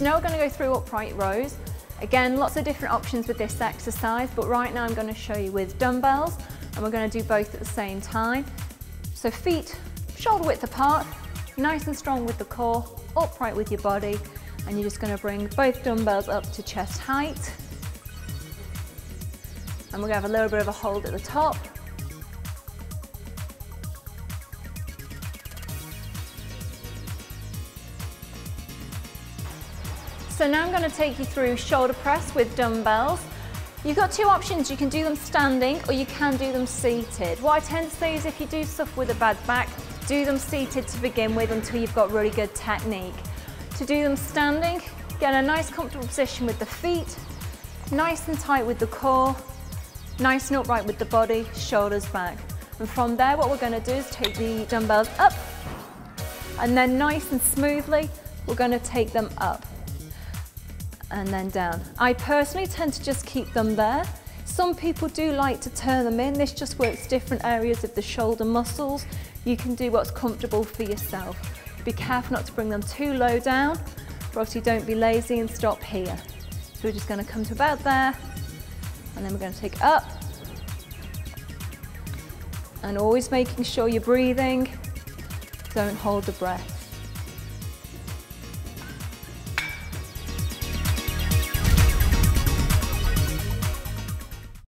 So now we're going to go through upright rows. Again, lots of different options with this exercise, but right now I'm going to show you with dumbbells, and we're going to do both at the same time. So feet shoulder width apart, nice and strong with the core, upright with your body, and you're just going to bring both dumbbells up to chest height. And we're going to have a little bit of a hold at the top. So now I'm going to take you through shoulder press with dumbbells. You've got two options, you can do them standing or you can do them seated. What I tend to say is if you do suffer with a bad back, do them seated to begin with until you've got really good technique. To do them standing, get a nice comfortable position with the feet, nice and tight with the core, nice and upright with the body, shoulders back. And from there, what we're gonna do is take the dumbbells up, and then nice and smoothly, we're gonna take them up and then down. I personally tend to just keep them there. Some people do like to turn them in. This just works different areas of the shoulder muscles. You can do what's comfortable for yourself. Be careful not to bring them too low down, but obviously don't be lazy and stop here. So we're just gonna come to about there, and then we're gonna take up. And always making sure you're breathing. Don't hold the breath.